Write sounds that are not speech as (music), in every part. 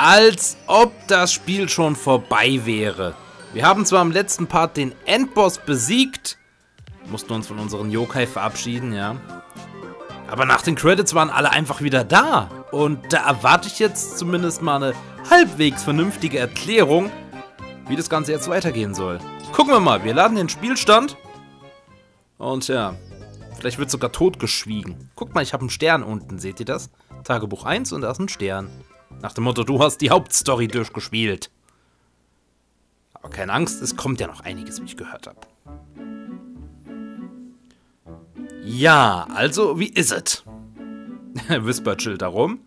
Als ob das Spiel schon vorbei wäre. Wir haben zwar im letzten Part den Endboss besiegt, mussten uns von unseren Yokai verabschieden, ja. Aber nach den Credits waren alle einfach wieder da. Und da erwarte ich jetzt zumindest mal eine halbwegs vernünftige Erklärung, wie das Ganze jetzt weitergehen soll. Gucken wir mal, wir laden den Spielstand. Und ja, vielleicht wird sogar totgeschwiegen. Guckt mal, ich habe einen Stern unten, seht ihr das? Tagebuch 1 und da ist ein Stern. Nach dem Motto, du hast die Hauptstory durchgespielt. Aber keine Angst, es kommt ja noch einiges, wie ich gehört habe. Ja, also, wie ist es? (laughs) Whispert Chill darum.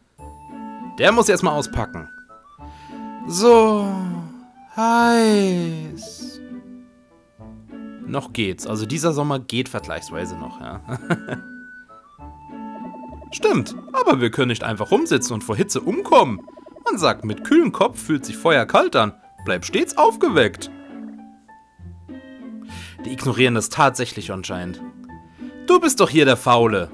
Der muss jetzt mal auspacken. So, heiß. Noch geht's. Also dieser Sommer geht vergleichsweise noch, ja. (laughs) Stimmt, aber wir können nicht einfach rumsitzen und vor Hitze umkommen. Man sagt, mit kühlem Kopf fühlt sich Feuer kalt an. Bleib stets aufgeweckt. Die ignorieren das tatsächlich anscheinend. Du bist doch hier der Faule.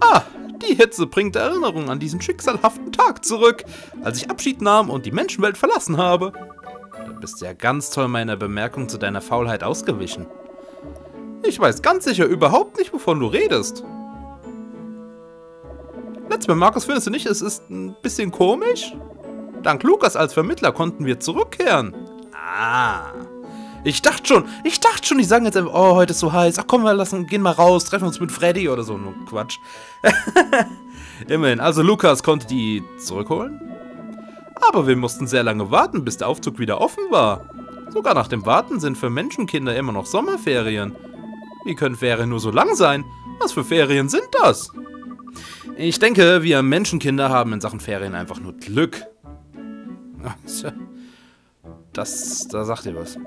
Ah, die Hitze bringt Erinnerungen an diesen schicksalhaften Tag zurück, als ich Abschied nahm und die Menschenwelt verlassen habe. Du bist ja ganz toll meiner Bemerkung zu deiner Faulheit ausgewichen. Ich weiß ganz sicher überhaupt nicht, wovon du redest. Mal, Markus, findest du nicht, es ist ein bisschen komisch? Dank Lukas als Vermittler konnten wir zurückkehren. Ah. Ich dachte schon, ich dachte schon, die sagen jetzt einfach, oh, heute ist so heiß. Ach komm, wir lassen, gehen mal raus, treffen uns mit Freddy oder so. Nur Quatsch. (laughs) Immerhin, also Lukas konnte die zurückholen. Aber wir mussten sehr lange warten, bis der Aufzug wieder offen war. Sogar nach dem Warten sind für Menschenkinder immer noch Sommerferien. Wie können Ferien nur so lang sein? Was für Ferien sind das? Ich denke, wir Menschenkinder haben in Sachen Ferien einfach nur Glück. Das, da sagt ihr was.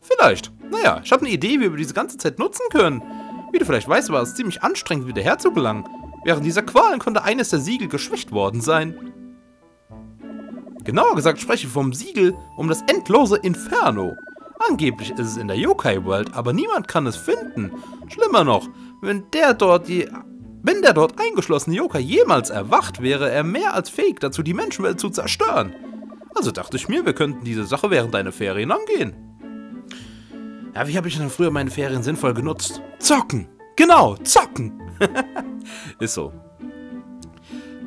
Vielleicht. Naja, ich habe eine Idee, wie wir diese ganze Zeit nutzen können. Wie du vielleicht weißt, war es ziemlich anstrengend, wieder herzugelangen. Während dieser Qualen konnte eines der Siegel geschwächt worden sein. Genauer gesagt spreche ich vom Siegel um das endlose Inferno. Angeblich ist es in der Yokai-World, aber niemand kann es finden. Schlimmer noch, wenn der dort die... Wenn der dort eingeschlossene Yokai jemals erwacht, wäre er mehr als fähig dazu, die Menschenwelt zu zerstören. Also dachte ich mir, wir könnten diese Sache während deiner Ferien angehen. Ja, wie habe ich denn früher meine Ferien sinnvoll genutzt? Zocken! Genau, zocken! (laughs) ist so.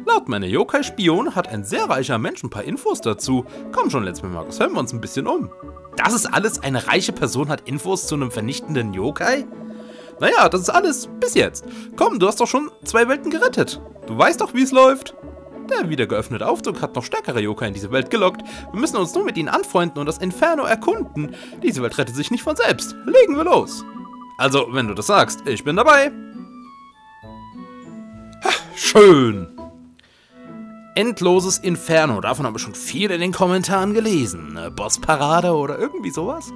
Laut meiner Yokai-Spion hat ein sehr reicher Mensch ein paar Infos dazu. Komm schon, letztes Mal, Markus, hören wir uns ein bisschen um. Das ist alles, eine reiche Person hat Infos zu einem vernichtenden Yokai? Naja, das ist alles bis jetzt. Komm, du hast doch schon zwei Welten gerettet. Du weißt doch, wie es läuft. Der wieder geöffnete Aufzug hat noch stärkere Yokai in diese Welt gelockt. Wir müssen uns nur mit ihnen anfreunden und das Inferno erkunden. Diese Welt rettet sich nicht von selbst. Legen wir los. Also, wenn du das sagst, ich bin dabei. Ha, schön endloses Inferno. Davon habe ich schon viel in den Kommentaren gelesen. Bossparade oder irgendwie sowas?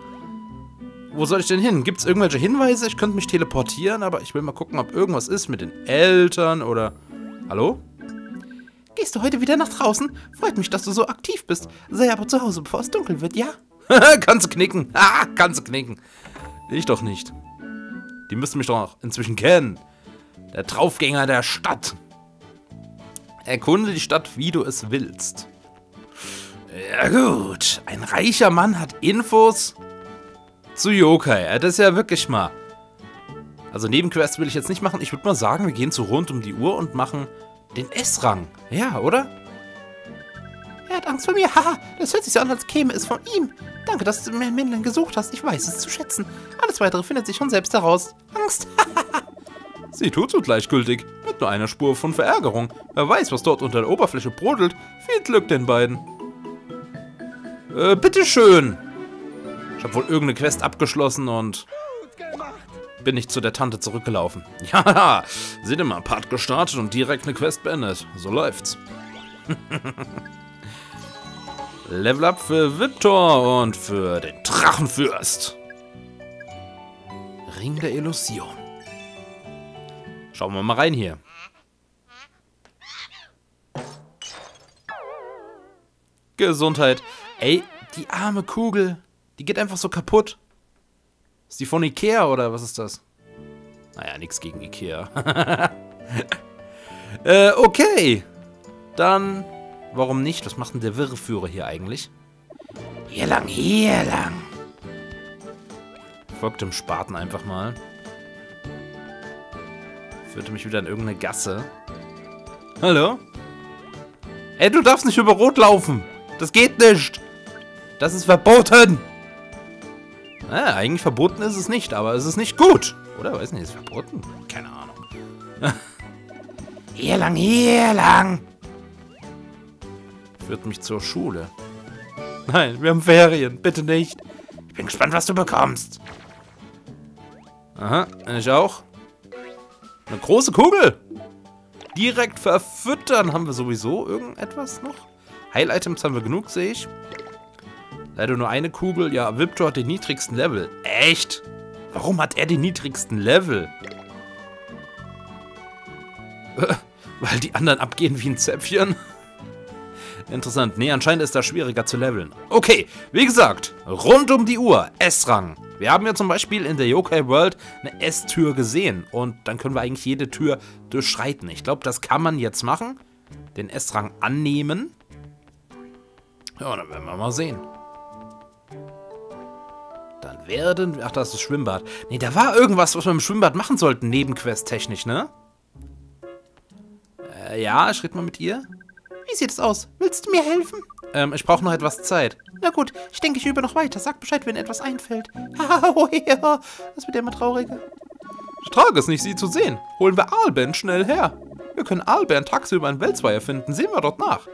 Wo soll ich denn hin? Gibt es irgendwelche Hinweise? Ich könnte mich teleportieren, aber ich will mal gucken, ob irgendwas ist mit den Eltern oder... Hallo? Gehst du heute wieder nach draußen? Freut mich, dass du so aktiv bist. Sei aber zu Hause, bevor es dunkel wird, ja? (laughs) kannst du knicken. (laughs) Ah, kannst du knicken. Ich doch nicht. Die müssten mich doch inzwischen kennen. Der Draufgänger der Stadt. Erkunde die Stadt, wie du es willst. Ja gut, ein reicher Mann hat Infos zu Yokai. Das ist ja wirklich mal... Also Nebenquests will ich jetzt nicht machen. Ich würde mal sagen, wir gehen zu rund um die Uhr und machen den S-Rang. Ja, oder? Er hat Angst vor mir. (laughs) Haha, das hört sich so an, als käme es von ihm. Danke, dass du mir Männlein gesucht hast. Ich weiß es zu schätzen. Alles Weitere findet sich schon selbst heraus. Angst. (laughs) Sie tut so gleichgültig, mit nur einer Spur von Verärgerung. Wer weiß, was dort unter der Oberfläche brodelt. Viel Glück den beiden. Äh, bitteschön. Ich habe wohl irgendeine Quest abgeschlossen und bin ich zu der Tante zurückgelaufen. (laughs) Ja, seht ihr mal, Part gestartet und direkt eine Quest beendet. So läuft's. (laughs) Level up für Victor und für den Drachenfürst. Ring der Illusion. Schauen wir mal rein hier. Gesundheit. Ey, die arme Kugel. Die geht einfach so kaputt. Ist die von Ikea oder was ist das? Naja, nichts gegen Ikea. (laughs) äh, okay. dann, warum nicht? Was macht denn der Wirrführer hier eigentlich? Hier lang, hier lang. Folgt dem Spaten einfach mal. Führte mich wieder in irgendeine Gasse. Hallo? Ey, du darfst nicht über Rot laufen. Das geht nicht. Das ist verboten. Naja, eigentlich verboten ist es nicht, aber es ist nicht gut. Oder? Weiß nicht, ist es verboten? Keine Ahnung. (laughs) hier lang, hier lang. Führt mich zur Schule. Nein, wir haben Ferien. Bitte nicht. Ich bin gespannt, was du bekommst. Aha, ich auch. Eine große Kugel. Direkt verfüttern. Haben wir sowieso irgendetwas noch? Heil-Items haben wir genug, sehe ich. Leider nur eine Kugel. Ja, Viptor hat den niedrigsten Level. Echt? Warum hat er den niedrigsten Level? (laughs) Weil die anderen abgehen wie ein Zäpfchen? (laughs) Interessant. Nee, anscheinend ist das schwieriger zu leveln. Okay, wie gesagt, rund um die Uhr, S-Rang. Wir haben ja zum Beispiel in der Yokai World eine S-Tür gesehen. Und dann können wir eigentlich jede Tür durchschreiten. Ich glaube, das kann man jetzt machen. Den S-Rang annehmen. Ja, dann werden wir mal sehen. Dann werden wir... Ach, das ist das Schwimmbad. Nee, da war irgendwas, was wir im Schwimmbad machen sollten, nebenquest-technisch, ne? Äh, ja, rede mal mit ihr. Wie sieht es aus? Willst du mir helfen? Ähm, ich brauche noch etwas Zeit. Na gut, ich denke, ich übe noch weiter. Sag Bescheid, wenn etwas einfällt. (laughs) oh ja, das wird immer trauriger. Ich trage es nicht, sie zu sehen. Holen wir Alben schnell her. Wir können Alben tagsüber in Weltzweier finden. Sehen wir dort nach.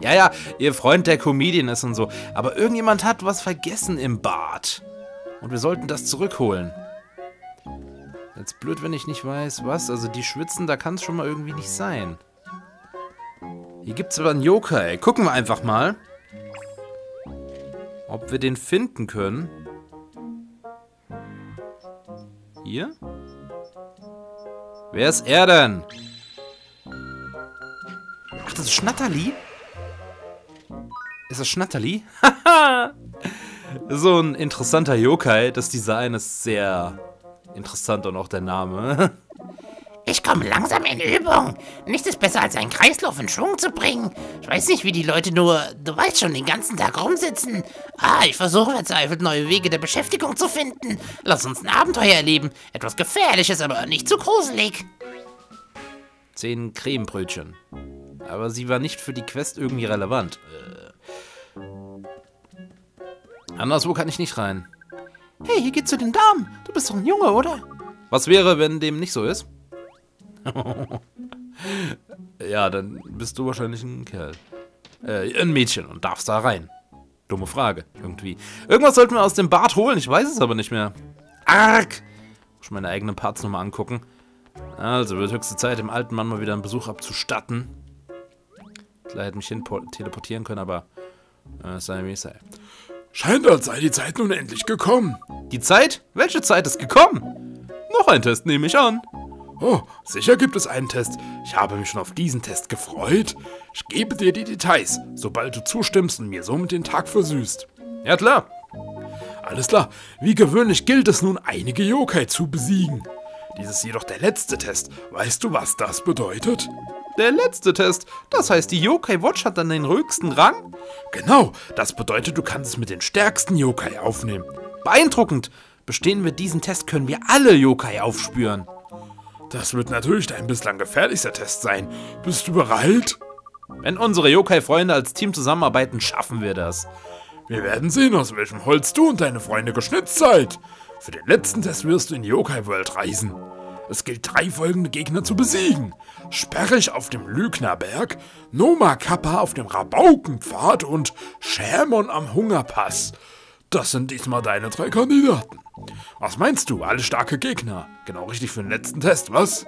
Ja, ja, ihr Freund der Comedian ist und so. Aber irgendjemand hat was vergessen im Bad. Und wir sollten das zurückholen. Jetzt blöd, wenn ich nicht weiß, was. Also die schwitzen, da kann es schon mal irgendwie nicht sein. Hier gibt es aber einen Yokai. Gucken wir einfach mal, ob wir den finden können. Hier? Wer ist er denn? Ach, das ist Schnatterli? Ist das Schnatterli? Haha! (laughs) so ein interessanter Yokai. Das Design ist sehr interessant und auch der Name. (laughs) Ich komme langsam in Übung. Nichts ist besser, als einen Kreislauf in Schwung zu bringen. Ich weiß nicht, wie die Leute nur, du weißt schon, den ganzen Tag rumsitzen. Ah, ich versuche verzweifelt, neue Wege der Beschäftigung zu finden. Lass uns ein Abenteuer erleben. Etwas Gefährliches, aber nicht zu gruselig. Zehn Cremebrötchen. Aber sie war nicht für die Quest irgendwie relevant. Äh. Anderswo kann ich nicht rein. Hey, hier geht's zu den Damen. Du bist doch ein Junge, oder? Was wäre, wenn dem nicht so ist? (laughs) ja, dann bist du wahrscheinlich ein Kerl. Äh, ein Mädchen und darfst da rein. Dumme Frage, irgendwie. Irgendwas sollten wir aus dem Bad holen, ich weiß es aber nicht mehr. Arg! Muss meine eigenen Parts nochmal angucken. Also, wird höchste Zeit, dem alten Mann mal wieder einen Besuch abzustatten. Klar hätte mich hin teleportieren können, aber äh, sei wie sei. Scheint, als sei die Zeit nun endlich gekommen. Die Zeit? Welche Zeit ist gekommen? Noch ein Test nehme ich an. Oh, sicher gibt es einen Test. Ich habe mich schon auf diesen Test gefreut. Ich gebe dir die Details, sobald du zustimmst und mir somit den Tag versüßt. Ja klar. Alles klar. Wie gewöhnlich gilt es nun, einige Yokai zu besiegen. Dies ist jedoch der letzte Test. Weißt du, was das bedeutet? Der letzte Test. Das heißt, die Yokai Watch hat dann den höchsten Rang? Genau. Das bedeutet, du kannst es mit den stärksten Yokai aufnehmen. Beeindruckend. Bestehen wir diesen Test, können wir alle Yokai aufspüren. Das wird natürlich dein bislang gefährlichster Test sein. Bist du bereit? Wenn unsere Yokai-Freunde als Team zusammenarbeiten, schaffen wir das. Wir werden sehen, aus welchem Holz du und deine Freunde geschnitzt seid. Für den letzten Test wirst du in die Yokai-World reisen. Es gilt, drei folgende Gegner zu besiegen. Sperrich auf dem Lügnerberg, Noma Kappa auf dem Rabaukenpfad und Schämon am Hungerpass. Das sind diesmal deine drei Kandidaten. Was meinst du? Alle starke Gegner. Genau richtig für den letzten Test, was?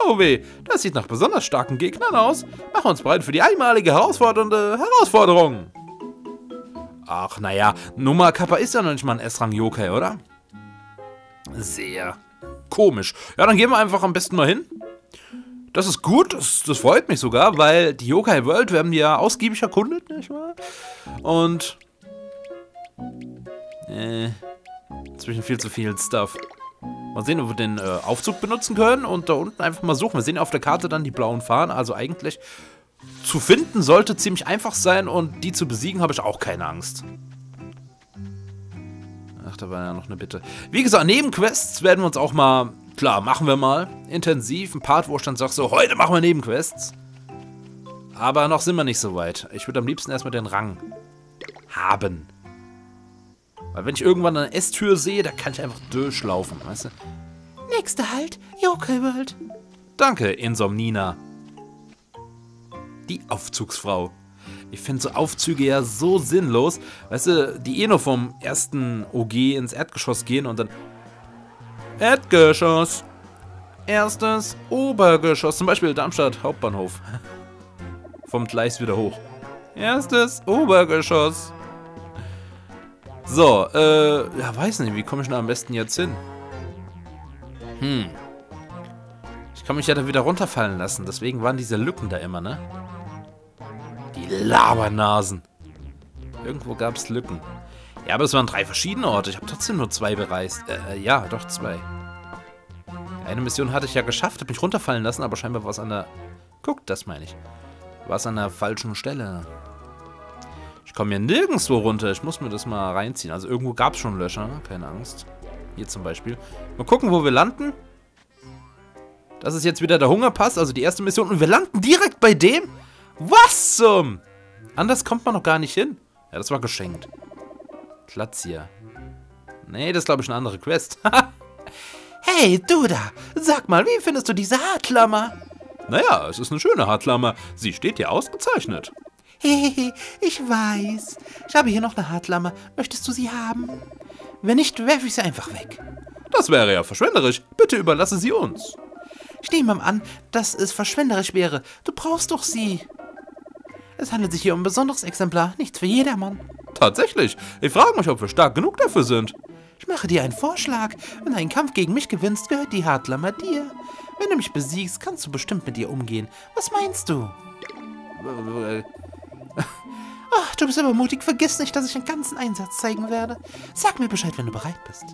Oh weh, das sieht nach besonders starken Gegnern aus. Mach uns bereit für die einmalige herausfordernde Herausforderung. Ach, naja, Nummer Kappa ist ja noch nicht mal ein S-Rang Yokai, oder? Sehr komisch. Ja, dann gehen wir einfach am besten mal hin. Das ist gut, das, das freut mich sogar, weil die Yokai World, die ja ausgiebig erkundet, nicht wahr? Und... Äh, zwischen viel zu viel Stuff. Mal sehen, ob wir den äh, Aufzug benutzen können und da unten einfach mal suchen. Wir sehen auf der Karte dann die blauen Fahnen, also eigentlich zu finden sollte ziemlich einfach sein und die zu besiegen habe ich auch keine Angst. Ach, da war ja noch eine Bitte. Wie gesagt, Nebenquests werden wir uns auch mal, klar, machen wir mal, intensiv. Ein Part, wo ich dann sage, so, heute machen wir Nebenquests. Aber noch sind wir nicht so weit. Ich würde am liebsten erstmal den Rang haben. Weil wenn ich irgendwann eine S-Tür sehe, da kann ich einfach durchlaufen, weißt du? Nächster Halt, Yokai World. Danke, Insomnina. Die Aufzugsfrau. Ich finde so Aufzüge ja so sinnlos. Weißt du, die eh nur vom ersten OG ins Erdgeschoss gehen und dann... Erdgeschoss. Erstes Obergeschoss. Zum Beispiel Darmstadt Hauptbahnhof. (laughs) vom Gleis wieder hoch. Erstes Obergeschoss. So, äh, ja, weiß nicht, wie komme ich da am besten jetzt hin? Hm. Ich kann mich ja da wieder runterfallen lassen, deswegen waren diese Lücken da immer, ne? Die Labernasen. Irgendwo gab es Lücken. Ja, aber es waren drei verschiedene Orte. Ich habe trotzdem nur zwei bereist. Äh, ja, doch zwei. Eine Mission hatte ich ja geschafft, habe mich runterfallen lassen, aber scheinbar war es an der... Guckt, das meine ich. War es an der falschen Stelle. Ich komme ja nirgendwo runter. Ich muss mir das mal reinziehen. Also irgendwo gab es schon Löcher. Keine Angst. Hier zum Beispiel. Mal gucken, wo wir landen. Das ist jetzt wieder der Hungerpass, also die erste Mission. Und wir landen direkt bei dem? Was zum? Anders kommt man noch gar nicht hin. Ja, das war geschenkt. Platz hier. Nee, das ist, glaube ich, eine andere Quest. (laughs) hey, du da. Sag mal, wie findest du diese Haarklammer? Naja, es ist eine schöne Haarklammer. Sie steht dir ausgezeichnet. Hehehe, ich weiß. Ich habe hier noch eine Haarklammer. Möchtest du sie haben? Wenn nicht, werfe ich sie einfach weg. Das wäre ja verschwenderisch. Bitte überlasse sie uns. Ich nehme an, dass es verschwenderisch wäre. Du brauchst doch sie. Es handelt sich hier um ein besonderes Exemplar, nichts für jedermann. Tatsächlich. Ich frage mich, ob wir stark genug dafür sind. Ich mache dir einen Vorschlag. Wenn du einen Kampf gegen mich gewinnst, gehört die Hartlammer dir. Wenn du mich besiegst, kannst du bestimmt mit ihr umgehen. Was meinst du? Ach, du bist aber mutig. Vergiss nicht, dass ich einen ganzen Einsatz zeigen werde. Sag mir Bescheid, wenn du bereit bist.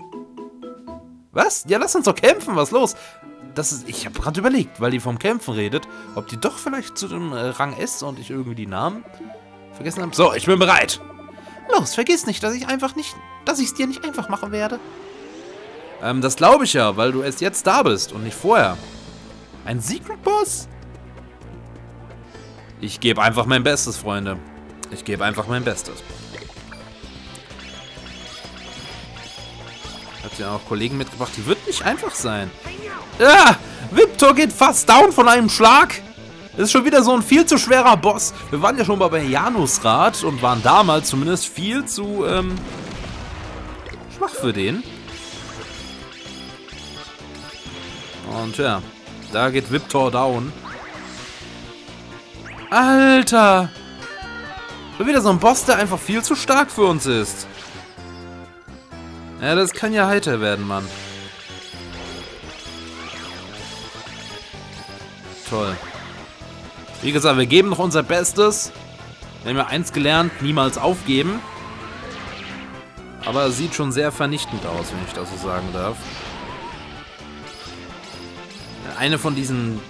Was? Ja, lass uns doch kämpfen. Was los? Das ist, ich habe gerade überlegt, weil die vom Kämpfen redet, ob die doch vielleicht zu dem äh, Rang S und ich irgendwie die Namen vergessen habe. So, ich bin bereit. Los, vergiss nicht, dass ich einfach nicht, dass ich es dir nicht einfach machen werde. Ähm, das glaube ich ja, weil du erst jetzt da bist und nicht vorher. Ein Secret Boss? Ich gebe einfach mein Bestes, Freunde. Ich gebe einfach mein Bestes. Hat ja auch Kollegen mitgebracht. Die wird nicht einfach sein. Ja, Victor geht fast down von einem Schlag. Das ist schon wieder so ein viel zu schwerer Boss. Wir waren ja schon mal bei Janusrad und waren damals zumindest viel zu ähm, schwach für den. Und ja, da geht Viptor down. Alter! Schon wieder so ein Boss, der einfach viel zu stark für uns ist. Ja, das kann ja heiter werden, Mann. Toll. Wie gesagt, wir geben noch unser Bestes. Wir haben ja eins gelernt, niemals aufgeben. Aber sieht schon sehr vernichtend aus, wenn ich das so sagen darf. Wenn eine von diesen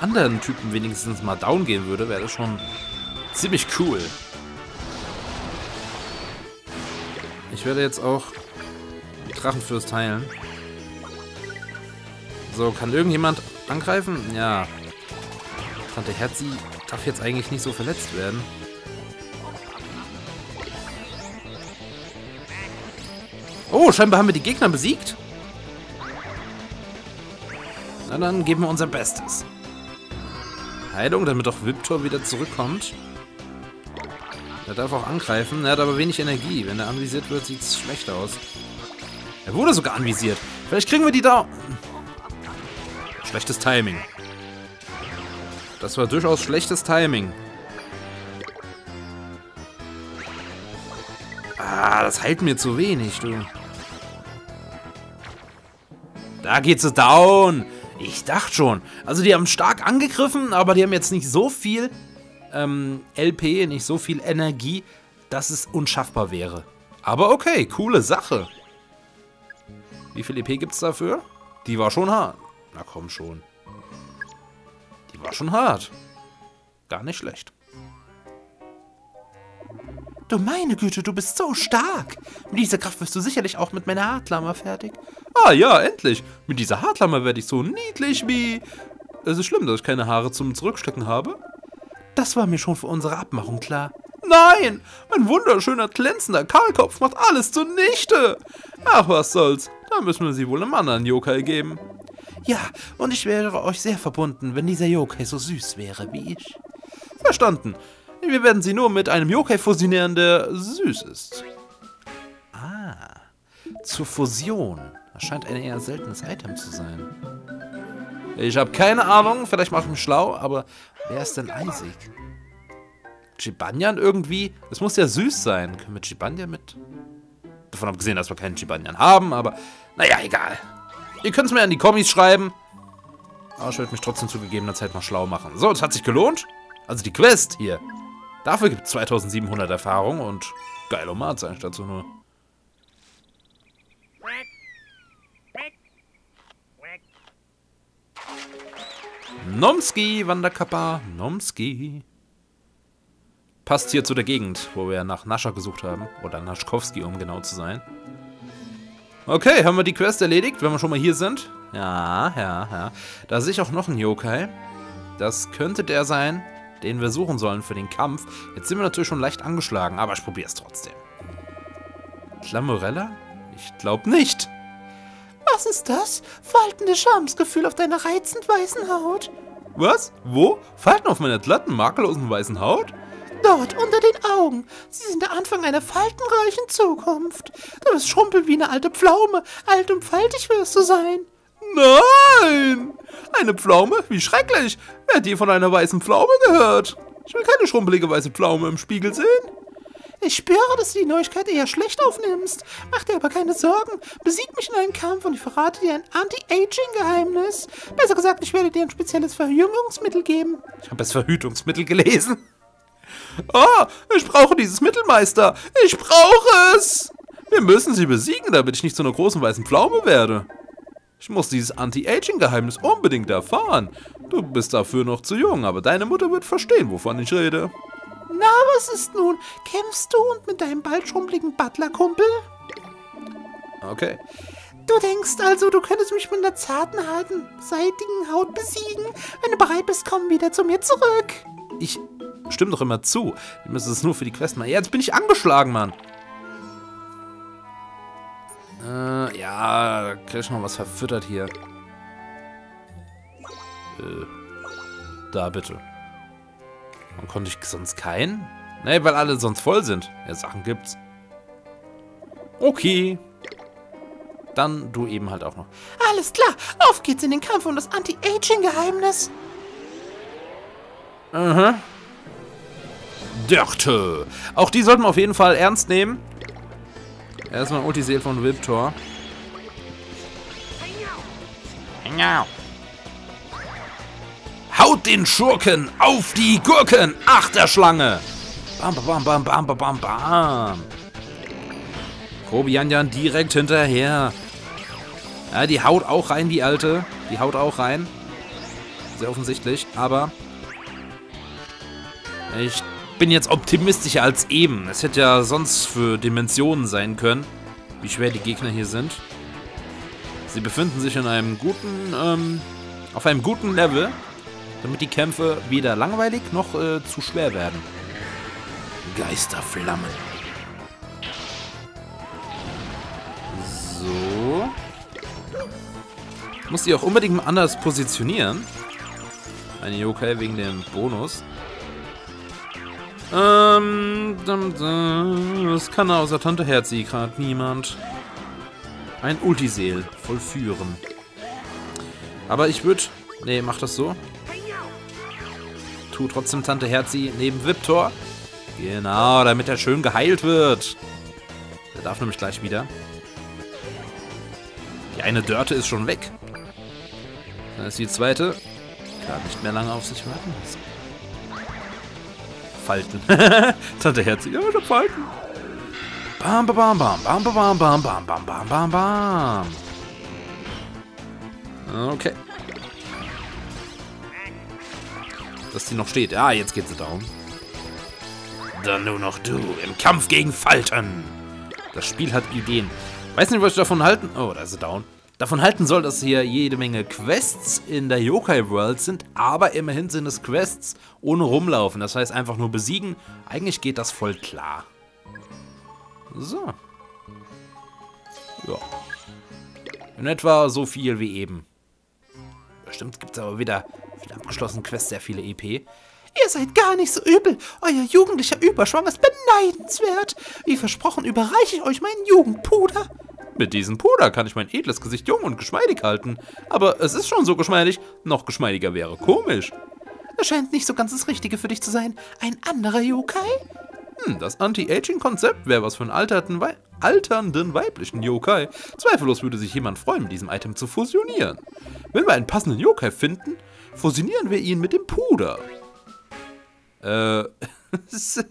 anderen Typen wenigstens mal down gehen würde, wäre das schon ziemlich cool. Ich werde jetzt auch Drachenfürst heilen. So, kann irgendjemand angreifen? Ja. Tante Herzi darf jetzt eigentlich nicht so verletzt werden. Oh, scheinbar haben wir die Gegner besiegt. Na dann geben wir unser Bestes. Heilung, damit auch Victor wieder zurückkommt. Er darf auch angreifen. Er hat aber wenig Energie. Wenn er anvisiert wird, sieht es schlecht aus. Er wurde sogar anvisiert. Vielleicht kriegen wir die da... Schlechtes Timing. Das war durchaus schlechtes Timing. Ah, das heilt mir zu wenig, du. Da geht's down. Ich dachte schon. Also die haben stark angegriffen, aber die haben jetzt nicht so viel ähm, LP, nicht so viel Energie, dass es unschaffbar wäre. Aber okay, coole Sache. Wie viel EP gibt's dafür? Die war schon hart. Na komm schon. Die war schon hart. Gar nicht schlecht. Du meine Güte, du bist so stark. Mit dieser Kraft wirst du sicherlich auch mit meiner Hartlammer fertig. Ah ja, endlich. Mit dieser Hartlammer werde ich so niedlich wie... Es ist schlimm, dass ich keine Haare zum Zurückstecken habe. Das war mir schon für unsere Abmachung klar. Nein, mein wunderschöner, glänzender Kahlkopf macht alles zunichte. Ach, was soll's. Da müssen wir sie wohl einem anderen Yokai geben. Ja, und ich wäre euch sehr verbunden, wenn dieser Yokai so süß wäre wie ich. Verstanden. Wir werden sie nur mit einem Yokai fusionieren, der süß ist. Ah, zur Fusion. Das scheint ein eher seltenes Item zu sein. Ich habe keine Ahnung, vielleicht mache ich mich schlau, aber wer ist denn eisig? Chibanyan irgendwie? Es muss ja süß sein. Können wir Chibanyan mit... Davon abgesehen, dass wir keinen Chibanyan haben, aber naja, egal. Ihr könnt es mir in die Kommis schreiben. Aber ich werde mich trotzdem zu gegebener Zeit mal schlau machen. So, es hat sich gelohnt. Also die Quest hier. Dafür gibt es 2700 Erfahrung und Geilomat sage ich dazu nur. Nomski, Wanderkappa, Nomski. Passt hier zu der Gegend, wo wir nach Nascha gesucht haben. Oder Naschkowski, um genau zu sein. Okay, haben wir die Quest erledigt, wenn wir schon mal hier sind? Ja, ja, ja. Da sehe ich auch noch einen Yokai. Das könnte der sein, den wir suchen sollen für den Kampf. Jetzt sind wir natürlich schon leicht angeschlagen, aber ich probiere es trotzdem. Clamorella? Ich glaube nicht. Was ist das? Faltendes Schamsgefühl auf deiner reizend weißen Haut. Was? Wo? Falten auf meiner glatten, makellosen weißen Haut? Dort, unter den Augen. Sie sind der Anfang einer faltenreichen Zukunft. Du wirst schrumpeln wie eine alte Pflaume. Alt und faltig wirst du sein. Nein! Eine Pflaume? Wie schrecklich! Wer hat je von einer weißen Pflaume gehört? Ich will keine schrumpelige weiße Pflaume im Spiegel sehen. Ich spüre, dass du die Neuigkeit eher schlecht aufnimmst. Mach dir aber keine Sorgen. Besieg mich in einem Kampf und ich verrate dir ein Anti-Aging-Geheimnis. Besser gesagt, ich werde dir ein spezielles Verjüngungsmittel geben. Ich habe das Verhütungsmittel gelesen. Oh, ich brauche dieses Mittelmeister. Ich brauche es. Wir müssen sie besiegen, damit ich nicht zu einer großen weißen Pflaume werde. Ich muss dieses Anti-Aging-Geheimnis unbedingt erfahren. Du bist dafür noch zu jung, aber deine Mutter wird verstehen, wovon ich rede. Na, was ist nun? Kämpfst du und mit deinem bald schrumpeligen Butler-Kumpel? Okay. Du denkst also, du könntest mich mit einer zarten, harten, seitigen Haut besiegen? Wenn du bereit bist, komm wieder zu mir zurück. Ich stimme doch immer zu. Ich müsste es nur für die Quest machen. Ja, jetzt bin ich angeschlagen, Mann. Äh, ja, da krieg ich noch was verfüttert hier. Äh, da bitte. Und konnte ich sonst keinen? Ne, weil alle sonst voll sind. Ja, Sachen gibt's. Okay. Dann du eben halt auch noch. Alles klar, auf geht's in den Kampf um das Anti-Aging-Geheimnis. Aha. Dörte. Auch die sollten wir auf jeden Fall ernst nehmen. Erstmal Ultiseel von Viptor. Haut den Schurken auf die Gurken! Achterschlange! Bam, bam, bam, bam, bam, bam, bam. Kobianjan direkt hinterher. Ja, die haut auch rein, die alte. Die haut auch rein. Sehr offensichtlich, aber ich bin jetzt optimistischer als eben. Es hätte ja sonst für Dimensionen sein können, wie schwer die Gegner hier sind. Sie befinden sich in einem guten, ähm, auf einem guten Level, damit die Kämpfe weder langweilig noch äh, zu schwer werden. Geisterflammen. So. Muss die auch unbedingt mal anders positionieren. Eine Yokai wegen dem Bonus. Ähm, das kann außer Tante Herzi gerade niemand. Ein Ultiseel vollführen. Aber ich würde... Nee, mach das so. Tu trotzdem Tante Herzi neben Viptor. Genau, damit er schön geheilt wird. Der darf nämlich gleich wieder. Die eine Dörte ist schon weg. Dann ist die zweite. Kann nicht mehr lange auf sich warten lassen. Falten. (laughs) Tante Herzi. Ja, ich hab Falten. Bam, bam, bam, bam, bam, bam, bam, bam, bam, bam, bam, bam. Okay. Dass die noch steht. Ah, jetzt geht sie down. Dann nur noch du im Kampf gegen Falten. Das Spiel hat Ideen. Weiß nicht, was ich davon halten... Oh, da ist sie down. Davon halten soll, dass hier jede Menge Quests in der Yokai World sind, aber immerhin sind es Quests ohne rumlaufen. Das heißt einfach nur besiegen. Eigentlich geht das voll klar. So. Ja. In etwa so viel wie eben. Bestimmt gibt es aber wieder abgeschlossenen Quests sehr viele EP. Ihr seid gar nicht so übel. Euer jugendlicher Überschwang ist beneidenswert. Wie versprochen überreiche ich euch meinen Jugendpuder. Mit diesem Puder kann ich mein edles Gesicht jung und geschmeidig halten. Aber es ist schon so geschmeidig, noch geschmeidiger wäre komisch. Es scheint nicht so ganz das Richtige für dich zu sein. Ein anderer Yokai? Hm, das Anti-Aging-Konzept wäre was für einen alternden, Wei alternden weiblichen Yokai. Zweifellos würde sich jemand freuen, mit diesem Item zu fusionieren. Wenn wir einen passenden Yokai finden, fusionieren wir ihn mit dem Puder. Äh, (laughs)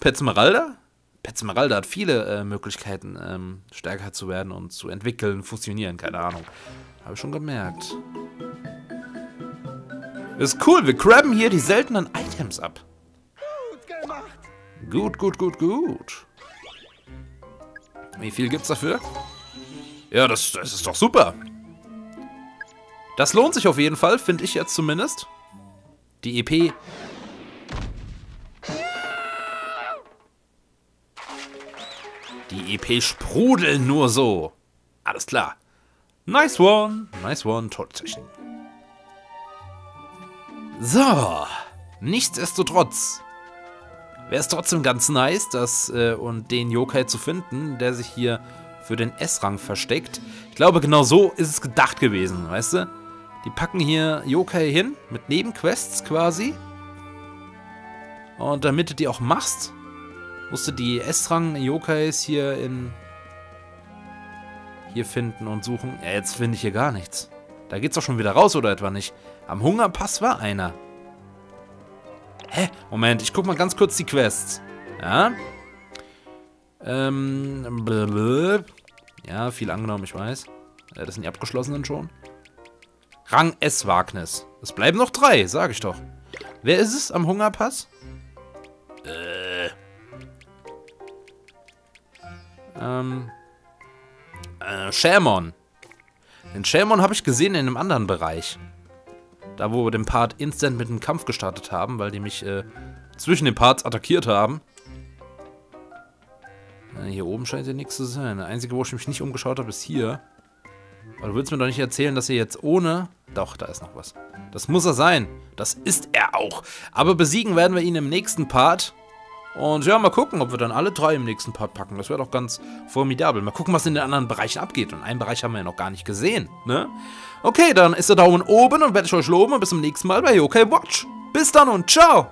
Petzmeralda? Petzmeralda hat viele äh, Möglichkeiten, ähm, stärker zu werden und zu entwickeln, fusionieren, keine Ahnung. Habe ich schon gemerkt. Ist cool, wir grabben hier die seltenen Items ab. Gut gemacht. Gut, gut, gut, gut. Wie viel gibt's dafür? Ja, das, das ist doch super. Das lohnt sich auf jeden Fall, finde ich jetzt zumindest. Die EP Die EP sprudeln nur so. Alles klar. Nice one, nice one, Todeszeichen. So, nichtsdestotrotz wäre es trotzdem ganz nice, das äh, und den Yokai zu finden, der sich hier für den S-Rang versteckt. Ich glaube, genau so ist es gedacht gewesen, weißt du? Die packen hier Yokai hin, mit Nebenquests quasi. Und damit du die auch machst, musst du die S-Rang-Yokais hier in... hier finden und suchen. Ja, jetzt finde ich hier gar nichts. Da geht's doch schon wieder raus, oder etwa nicht? Am Hungerpass war einer. Hä? Moment, ich guck mal ganz kurz die Quests. Ja. Ähm, blablabla. Ja, viel angenommen, ich weiß. Das sind die abgeschlossenen schon. Rang S Wagnis. Es bleiben noch drei, sag ich doch. Wer ist es am Hungerpass? Äh. Ähm. Äh, Shamon. Den Shamon habe ich gesehen in einem anderen Bereich. Da, wo wir den Part instant mit einem Kampf gestartet haben, weil die mich äh, zwischen den Parts attackiert haben. Äh, hier oben scheint ja nichts zu sein. Der einzige, wo ich mich nicht umgeschaut habe, ist hier. Aber du willst mir doch nicht erzählen, dass ihr jetzt ohne... Doch, da ist noch was. Das muss er sein. Das ist er auch. Aber besiegen werden wir ihn im nächsten Part. Und ja, mal gucken, ob wir dann alle drei im nächsten Part packen. Das wäre doch ganz formidabel. Mal gucken, was in den anderen Bereichen abgeht. Und einen Bereich haben wir ja noch gar nicht gesehen, ne? Okay, dann ist der Daumen oben und werde ich euch loben. Und bis zum nächsten Mal bei Yokai Watch. Bis dann und ciao!